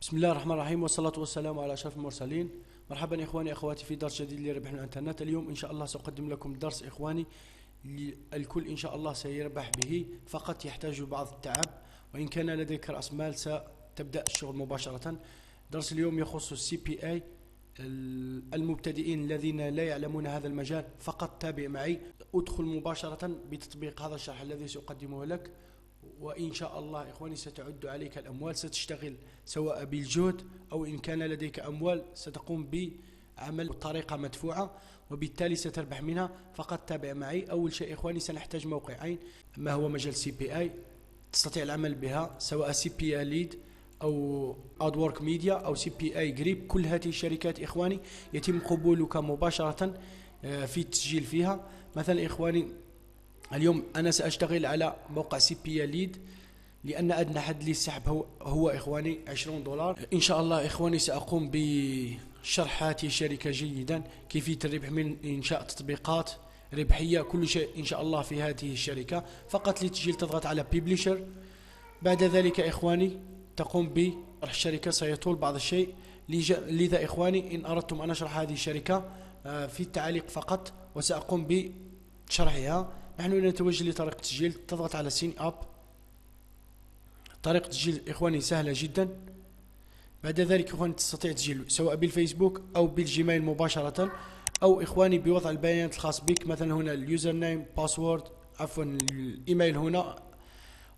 بسم الله الرحمن الرحيم والصلاة والسلام على أشرف المرسلين. مرحبا إخواني أخواتي في درس جديد لربح الإنترنت. اليوم إن شاء الله سأقدم لكم درس إخواني. الكل إن شاء الله سيربح به فقط يحتاج بعض التعب. وإن كان لديك رأس مال ستبدأ الشغل مباشرة. درس اليوم يخص السي بي أي المبتدئين الذين لا يعلمون هذا المجال فقط تابع معي. أدخل مباشرة بتطبيق هذا الشرح الذي سأقدمه لك. وإن شاء الله إخواني ستعد عليك الأموال ستشتغل سواء بالجهد أو إن كان لديك أموال ستقوم بعمل بطريقة مدفوعة وبالتالي ستربح منها. فقط تابع معي. أول شيء إخواني سنحتاج موقعين ما هو مجال CPA تستطيع العمل بها سواء CPAlead أو AdWork Media أو CPAGrip كل هذه الشركات إخواني يتم قبولك مباشرة آه، في التسجيل فيها. مثلا إخواني اليوم أنا سأشتغل على موقع CPAlead لأن أدنى حد للسحب هو, هو إخواني 20 دولار. إن شاء الله إخواني سأقوم بشرح هذه الشركة جيدا كيفية الربح من إنشاء تطبيقات ربحية كل شيء إن شاء الله في هذه الشركة. فقط لتسجيل تضغط على publisher بعد ذلك إخواني تقوم بشرح الشركة سيطول بعض الشيء. لذا إخواني إن أردتم أن أشرح هذه الشركة آه، في التعليق فقط وسأقوم بشرحها. نحن نتوجه لطريقة التسجيل تضغط على sign up. طريقة التسجيل إخواني سهلة جدا. بعد ذلك إخواني تستطيع تسجيل سواء بالفيسبوك أو بالجيميل مباشرة أو إخواني بوضع البيانات الخاص بك. مثلا هنا ال username password عفوا الإيميل هنا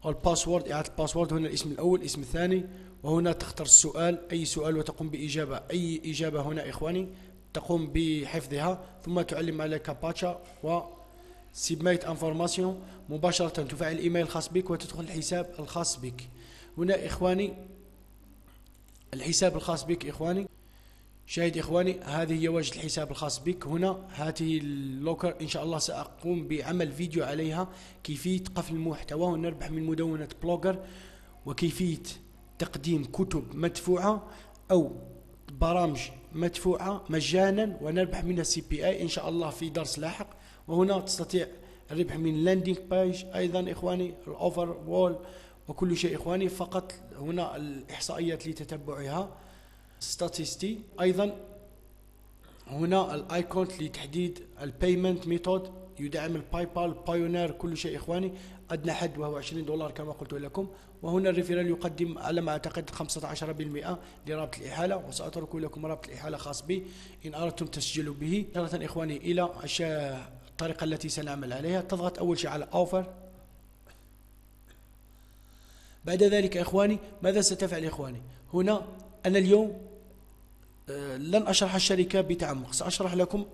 وال password إعادة ال password هنا الاسم الأول الاسم الثاني. وهنا تختار السؤال أي سؤال وتقوم بإجابة. أي إجابة هنا إخواني تقوم بحفظها ثم تعلم على كاباتشا و submit information مباشرة تفعل الإيميل الخاص بك وتدخل الحساب الخاص بك. هنا إخواني الحساب الخاص بك إخواني. شاهد إخواني هذه هي واجهة الحساب الخاص بك. هنا هذه ال locker إن شاء الله سأقوم بعمل فيديو عليها. كيفية قفل المحتوى ونربح من مدونة Blogger. وكيفية تقديم كتب مدفوعة أو برامج مدفوعة مجانا. ونربح منها CPA إن شاء الله في درس لاحق. وهنا تستطيع الربح من landing page أيضا إخواني ال offer wall وكل شيء إخواني فقط هنا الإحصائيات لتتبعها. statistic أيضا هنا ال account لتحديد ال payment method يدعم ال PayPal Payoneer كل شيء إخواني. أدنى حد وهو 20 دولار كما قلت لكم. وهنا ال referral يقدم على ما أعتقد 15% لرابط الإحالة وسأترك لكم رابط الإحالة خاص بي إن أردتم تسجيل به. شرطا إخواني إلى الطريقة التي سنعمل عليها. تضغط أول شيء على offer. بعد ذلك إخواني ماذا ستفعل إخواني؟ هنا أنا اليوم آه، لن أشرح الشركة بتعمق. سأشرح لكم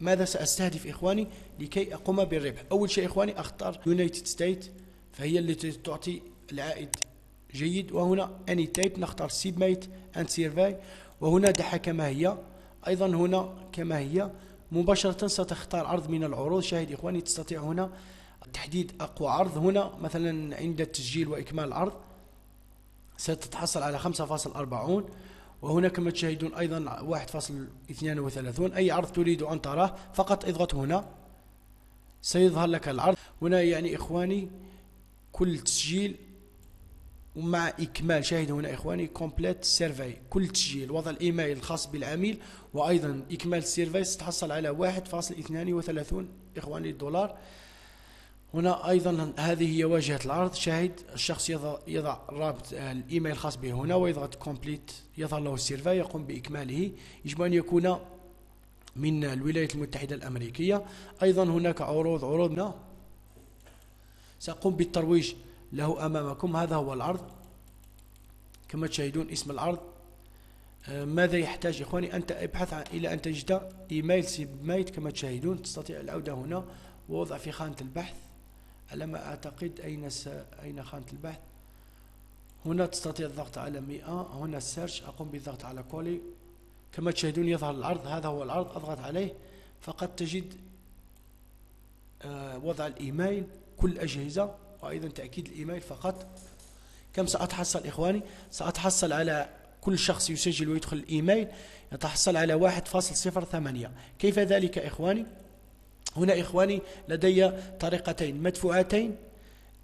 ماذا سأستهدف إخواني لكي أقوم بالربح. أول شيء إخواني أختار يونايتد ستيت فهي التي تعطي العائد جيد. وهنا أني تايب نختار سيب ميت أند سيرفاي وهنا دحى كما هي. أيضا هنا كما هي. مباشرة ستختار عرض من العروض. شاهد إخواني تستطيع هنا تحديد أقوى عرض. هنا مثلا عند التسجيل وإكمال العرض ستتحصل على 5.40 وهنا كما تشاهدون أيضا 1.32 أي عرض تريد أن تراه فقط اضغط هنا. سيظهر لك العرض. هنا يعني إخواني كل تسجيل ومع إكمال شاهدوا هنا إخواني complete survey كل تسجيل وضع الإيميل الخاص بالعميل وأيضا إكمال ال survey ستحصل على 1.32 إخواني الدولار. هنا أيضا هذه هي واجهة العرض. شاهد الشخص يضع, يضع رابط الإيميل الخاص به هنا ويضغط complete يظهر له ال survey يقوم بإكماله. يجب أن يكون من الولايات المتحدة الأمريكية. أيضا هناك عروض عروض سأقوم بالترويج. له أمامكم هذا هو العرض كما تشاهدون اسم العرض آه، ماذا يحتاج إخواني؟ أنت ابحث عن إلى أن تجد إيميل submit كما تشاهدون. تستطيع العودة هنا. ووضع في خانة البحث. على ما أعتقد أين س... أين خانة البحث؟ هنا تستطيع الضغط على 100 هنا السيرش. أقوم بالضغط على كولي. كما تشاهدون يظهر العرض هذا هو العرض أضغط عليه. فقد تجد آه، وضع الإيميل. كل أجهزة. وأيضا تأكيد الإيميل فقط. كم سأتحصل إخواني؟ سأتحصل على كل شخص يسجل ويدخل الإيميل يتحصل على 1.08 كيف ذلك إخواني؟ هنا إخواني لدي طريقتين مدفوعتين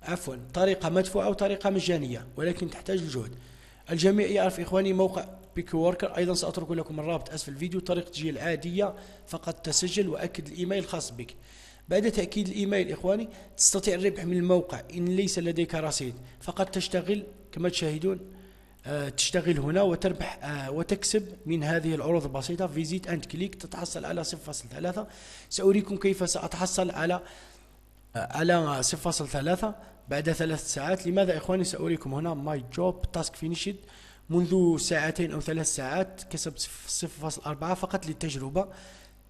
عفوا طريقة مدفوعة وطريقة مجانية ولكن تحتاج الجهد الجميع يعرف إخواني موقع Picoworkers أيضا سأترك لكم الرابط أسفل الفيديو طريقة تسجيل العادية فقط تسجل وأكد الإيميل الخاص بك. بعد تأكيد الإيميل إخواني تستطيع الربح من الموقع إن ليس لديك رصيد. فقط تشتغل كما تشاهدون آه، تشتغل هنا وتربح آه، وتكسب من هذه العروض البسيطة. visit and click تتحصل على 0.3 سأريكم كيف سأتحصل على آه، على 0.3 بعد ثلاث ساعات. لماذا إخواني؟ سأريكم هنا my job task finished منذ ساعتين أو ثلاث ساعات كسبت 0.4 فقط للتجربة.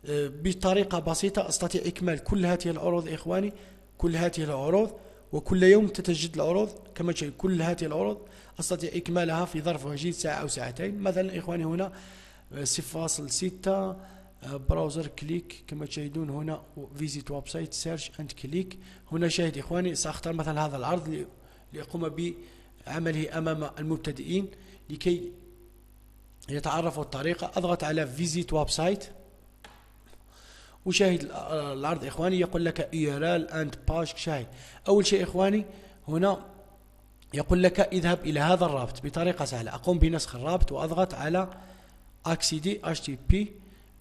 بطريقة بسيطة. أستطيع إكمال كل هذه العروض إخواني كل هذه العروض وكل يوم تتجدد العروض كما تشاهد كل هذه العروض. أستطيع إكمالها في ظرف وجيز ساعة أو ساعتين. مثلا إخواني هنا 0.6 browser click كما تشاهدون هنا visit website search and click هنا شاهد إخواني سأختار مثلا هذا العرض لأقوم بعمله أمام المبتدئين لكي يتعرفوا الطريقة. أضغط على visit website وشاهد العرض إخواني يقول لك URL and page شاهد. أول شيء إخواني هنا يقول لك اذهب إلى هذا الرابط بطريقة سهلة. أقوم بنسخ الرابط وأضغط على accd http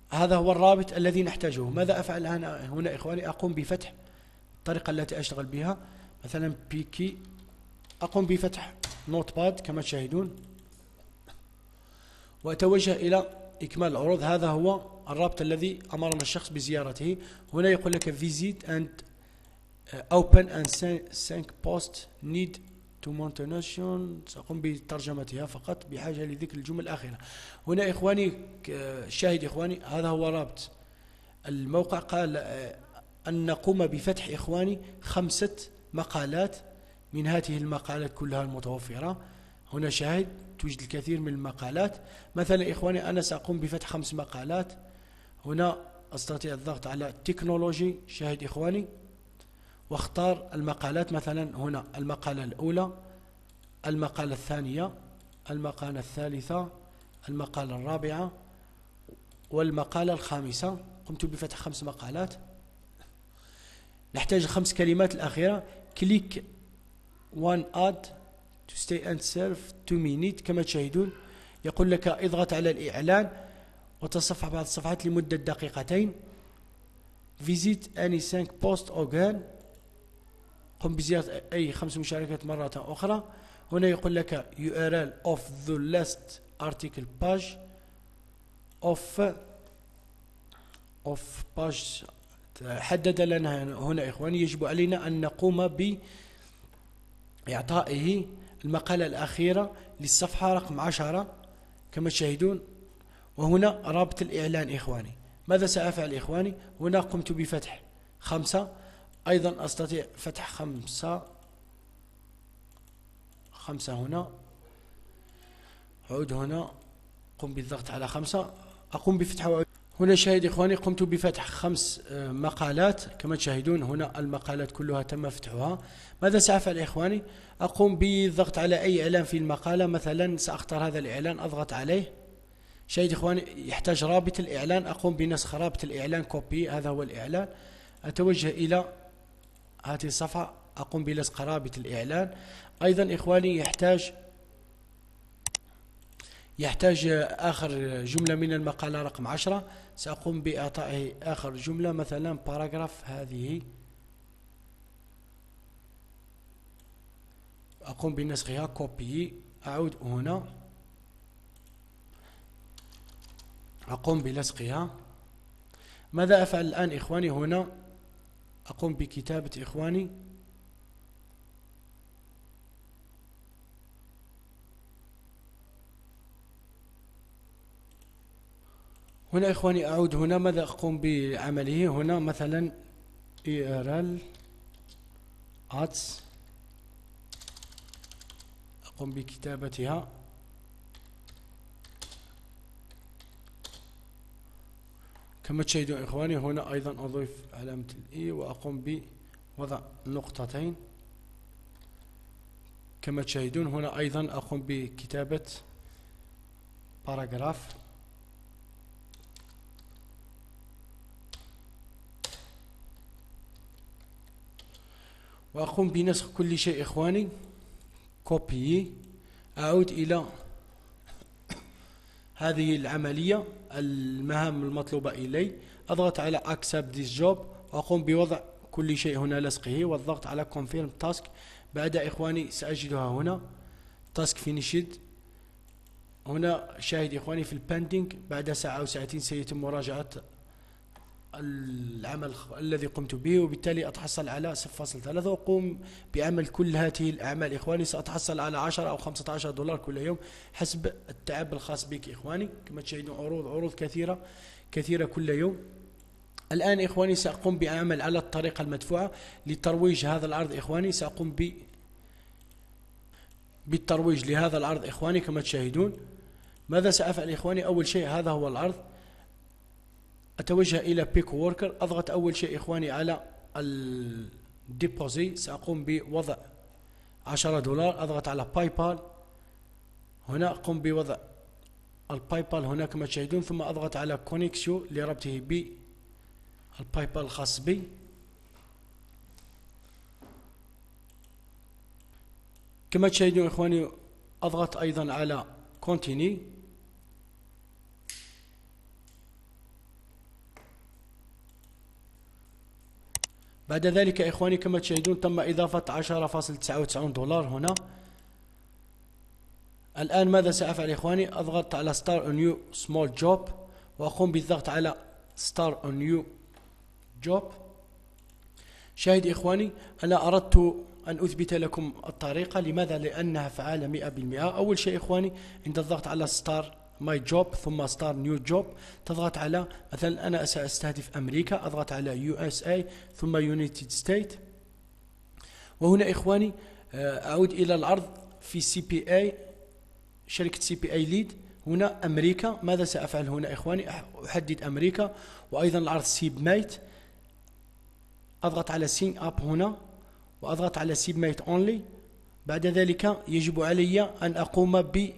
هذا هو الرابط الذي نحتاجه. ماذا أفعل أنا هنا إخواني؟ أقوم بفتح الطريقة التي أشتغل بها. مثلا بيكي. أقوم بفتح نوت باد كما تشاهدون. وأتوجه إلى إكمال العروض. هذا هو الرابط الذي أمرنا الشخص بزيارته. هنا يقول لك visit and uh, open and sync post need to maintenance سأقوم بترجمتها فقط بحاجة لذكر الجمل الأخيرة. هنا إخواني شاهد إخواني هذا هو رابط الموقع قال آه، أن نقوم بفتح إخواني خمسة مقالات. من هذه المقالات كلها المتوفرة. هنا شاهد توجد الكثير من المقالات. مثلا إخواني أنا سأقوم بفتح خمس مقالات. هنا أستطيع الضغط على تكنولوجي شاهد إخواني. واختار المقالات مثلا هنا المقالة الأولى المقالة الثانية المقالة الثالثة المقالة الرابعة والمقالة الخامسة. قمت بفتح خمس مقالات. نحتاج خمس كلمات الأخيرة. كليك one add to stay and serve to minute كما تشاهدون. يقول لك إضغط على الإعلان. وتصفح بعض الصفحات لمدة دقيقتين. Visit any sync post again قم بزيارة أي خمس مشاركات مرة أخرى. هنا يقول لك URL of the last article page of of page حدد لنا هنا إخواني. يجب علينا أن نقوم بإعطائه المقالة الأخيرة للصفحة رقم عشرة. كما تشاهدون وهنا رابط الإعلان إخواني. ماذا سأفعل إخواني؟ هنا قمت بفتح خمسة. أيضا أستطيع فتح خمسة. خمسة هنا. عود هنا. قم بالضغط على خمسة. أقوم بفتح وعود هنا شاهد إخواني قمت بفتح خمس آه، مقالات. كما تشاهدون هنا المقالات كلها تم فتحها. ماذا سأفعل إخواني؟ أقوم بالضغط على أي إعلان في المقالة. مثلا سأختار هذا الإعلان أضغط عليه. شاهد إخواني يحتاج رابط الإعلان. أقوم بنسخ رابط الإعلان copy هذا هو الإعلان. أتوجه إلى هذه الصفحة أقوم بلصق رابط الإعلان. أيضا إخواني يحتاج يحتاج آخر جملة من المقالة رقم عشرة. سأقوم بإعطائه آخر جملة مثلا paragraph هذه. أقوم بنسخها copy. أعود هنا. أقوم بلصقها. ماذا أفعل الآن إخواني هنا؟ أقوم بكتابة إخواني. هنا إخواني أعود هنا. ماذا أقوم بعمله هنا؟ مثلا URL ads أقوم بكتابتها. كما تشاهدون إخواني هنا أيضا أضيف علامة الإي وأقوم بوضع نقطتين كما تشاهدون هنا أيضا أقوم بكتابة باراجراف وأقوم بنسخ كل شيء إخواني. copy أعود إلى هذه العملية. المهام المطلوبة إلي. أضغط على accept this job. وأقوم بوضع كل شيء هنا لصقه والضغط على confirm task. بعد إخواني سأجدها هنا. Task finished. هنا شاهد إخواني في ال pending بعد ساعة أو ساعتين سيتم مراجعة العمل الذي قمت به وبالتالي أتحصل على 0.3 وأقوم بعمل كل هذه الأعمال. إخواني سأتحصل على 10 أو 15 دولار كل يوم حسب التعب الخاص بك إخواني. كما تشاهدون عروض عروض كثيرة كثيرة كل يوم. الآن إخواني سأقوم بعمل على الطريقة المدفوعة لترويج هذا العرض إخواني. سأقوم ب بالترويج لهذا العرض إخواني كما تشاهدون. ماذا سأفعل إخواني؟ أول شيء هذا هو العرض أتوجه إلى Picoworkers أضغط أول شيء إخواني على ال deposit سأقوم بوضع 10 دولار. أضغط على PayPal هنا أقوم بوضع ال PayPal هنا كما تشاهدون ثم أضغط على connexion لربطه بال PayPal الخاص بي. كما تشاهدون إخواني أضغط أيضا على كونتيني بعد ذلك إخواني كما تشاهدون تم إضافة 10.99 دولار هنا. الآن ماذا سأفعل إخواني؟ أضغط على on New Small Job وأقوم بالضغط على on New Job. شاهد إخواني أنا أردت أن أثبت لكم الطريقة. لماذا؟ لأنها فعالة 100% أول شيء إخواني عند الضغط على Start my job ثم start new job تضغط على مثلا أنا سأستهدف أمريكا أضغط على USA ثم United States وهنا إخواني آه، أعود إلى العرض في CPA شركة CPALead هنا أمريكا. ماذا سأفعل هنا إخواني؟ أحدد أمريكا. وأيضا العرض submit أضغط على sign up هنا. وأضغط على submit only بعد ذلك يجب علي أن أقوم ب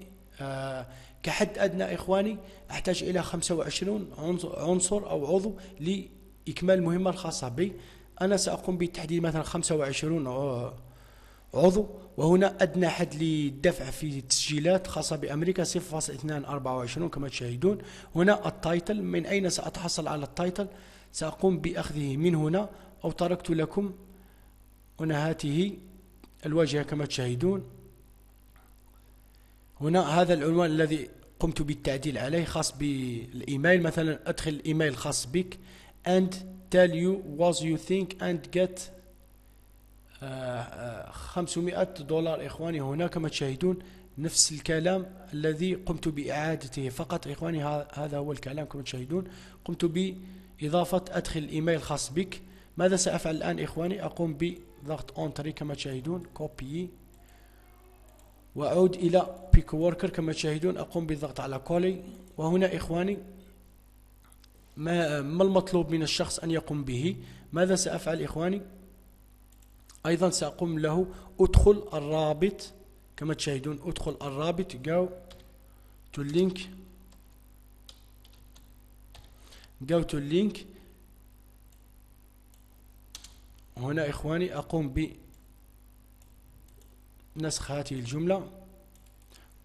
آه كحد أدنى إخواني أحتاج إلى 25 عنصر أو عضو لإكمال المهمة الخاصة بي. أنا سأقوم بتحديد مثلا 25 عضو وهنا أدنى حد للدفع في التسجيلات خاصة بأمريكا 0.224 كما تشاهدون. هنا ال title من أين سأتحصل على ال title؟ سأقوم بأخذه من هنا أو تركت لكم. هنا هذه الواجهة كما تشاهدون. هنا هذا العنوان الذي قمت بالتعديل عليه خاص بالإيميل. مثلا أدخل الايميل الخاص بك and tell you what you think and get 500 دولار. إخواني هنا كما تشاهدون نفس الكلام الذي قمت بإعادته. فقط إخواني هذا هو الكلام كما تشاهدون. قمت بإضافة أدخل الإيميل الخاص بك. ماذا سأفعل الآن إخواني؟ أقوم بضغط entrée كما تشاهدون. copy وأعود إلى Picoworkers كما تشاهدون أقوم بالضغط على coller وهنا إخواني ما, ما المطلوب من الشخص أن يقوم به؟ ماذا سأفعل إخواني؟ أيضا سأقوم له أدخل الرابط كما تشاهدون أدخل الرابط go to link. go to link. هنا إخواني أقوم ب نسخ هذه الجملة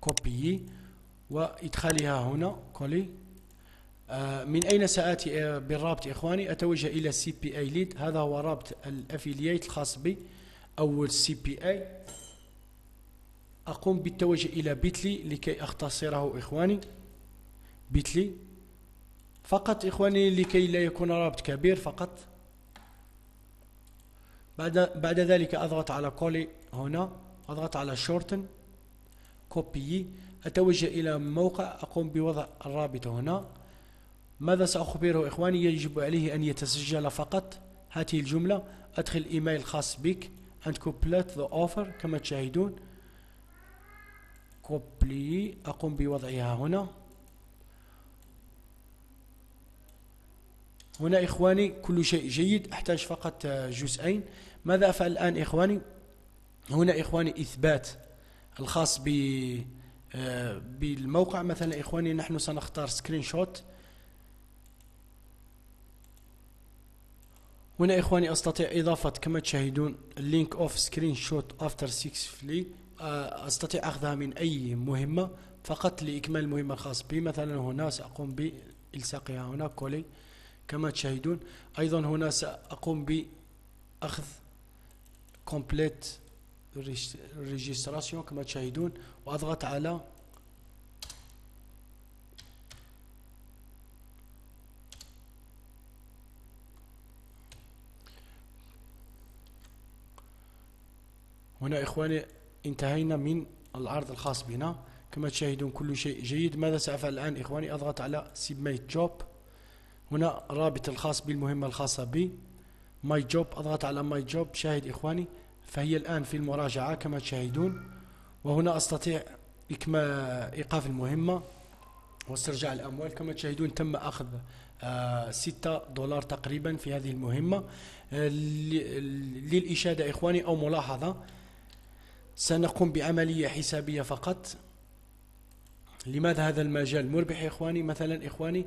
copy وإدخالها هنا coller آه، من أين سآتي آه، بالرابط إخواني؟ أتوجه إلى CPA Lead هذا هو رابط ال affiliate الخاص بي أو ال CPA أقوم بالتوجه إلى Bitly لكي أختصره إخواني. Bitly. فقط إخواني لكي لا يكون رابط كبير فقط. بعد بعد ذلك أضغط على coller هنا. أضغط على shorten copy أتوجه إلى موقع أقوم بوضع الرابط هنا. ماذا سأخبره إخواني؟ يجب عليه أن يتسجل فقط. هذه الجملة. أدخل إيميل خاص بك. And complete the offer. كما تشاهدون. copy أقوم بوضعها هنا. هنا إخواني كل شيء جيد. أحتاج فقط جزئين. ماذا أفعل الآن إخواني؟ هنا إخواني إثبات الخاص ب آه، بالموقع. مثلا إخواني نحن سنختار screenshot. هنا إخواني أستطيع إضافة كما تشاهدون link of screenshot after successfully أستطيع أخذها من أي مهمة فقط لإكمال المهمة الخاص بي. مثلا هنا سأقوم بإلصاقها هنا coller كما تشاهدون أيضا هنا سأقوم بأخذ complete registration كما تشاهدون وأضغط على هنا إخواني انتهينا من العرض الخاص بنا. كما تشاهدون كل شيء جيد. ماذا سأفعل الآن إخواني؟ أضغط على submit job هنا رابط الخاص بالمهمة الخاصة بي my job أضغط على my job شاهد إخواني فهي الآن في المراجعة كما تشاهدون وهنا أستطيع إيقاف المهمة واسترجاع الأموال. كما تشاهدون تم أخذ آه ستة دولار تقريبا في هذه المهمة. آه للإشادة إخواني أو ملاحظة سنقوم بعملية حسابية فقط. لماذا هذا المجال مربح إخواني؟ مثلا إخواني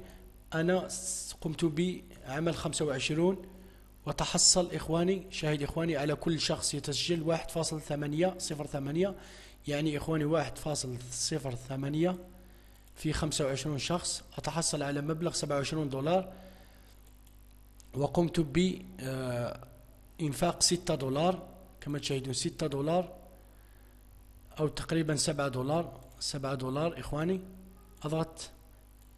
أنا قمت بعمل 25 وتحصل إخواني شاهد إخواني على كل شخص يتسجل 1.808 يعني إخواني 1.08 في 25 شخص. أتحصل على مبلغ 27 دولار وقمت بإنفاق 6 دولار كما تشاهدون 6 دولار أو تقريبا 7 دولار 7 دولار إخواني. أضغط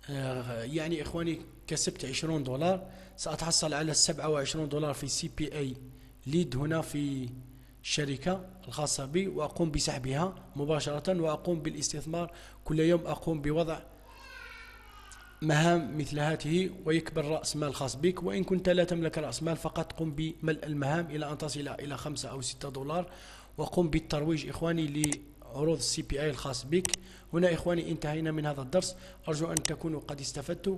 آه، يعني إخواني كسبت 20 دولار سأتحصل على 27 دولار في CPA. Lead هنا في الشركة الخاصة بي وأقوم بسحبها مباشرة وأقوم بالاستثمار. كل يوم أقوم بوضع مهام مثل هذه ويكبر رأس مال خاص بك. وإن كنت لا تملك رأس مال فقط قم بملء المهام إلى أن تصل إلى خمسة أو ستة دولار. وقم بالترويج إخواني عروض ال CPA الخاص بك. هنا إخواني انتهينا من هذا الدرس. أرجو أن تكونوا قد استفدتوا.